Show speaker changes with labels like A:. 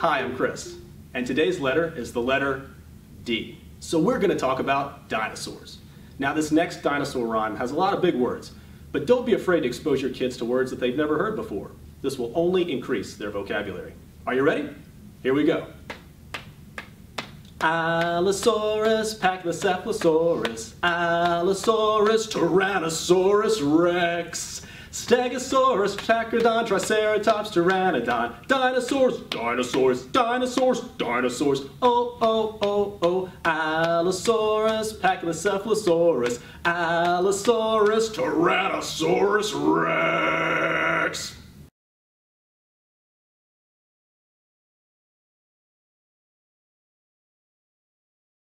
A: Hi, I'm Chris, and today's letter is the letter D. So we're going to talk about dinosaurs. Now this next dinosaur rhyme has a lot of big words, but don't be afraid to expose your kids to words that they've never heard before. This will only increase their vocabulary. Are you ready? Here we go. Allosaurus, Pachycephalosaurus, Allosaurus, Tyrannosaurus Rex, Stegosaurus, Trachodon, Triceratops, Pteranodon, dinosaurs, dinosaurs, dinosaurs, dinosaurs, oh, oh, oh, oh, Allosaurus, Pachycephalosaurus, Allosaurus, Tyrannosaurus Rex.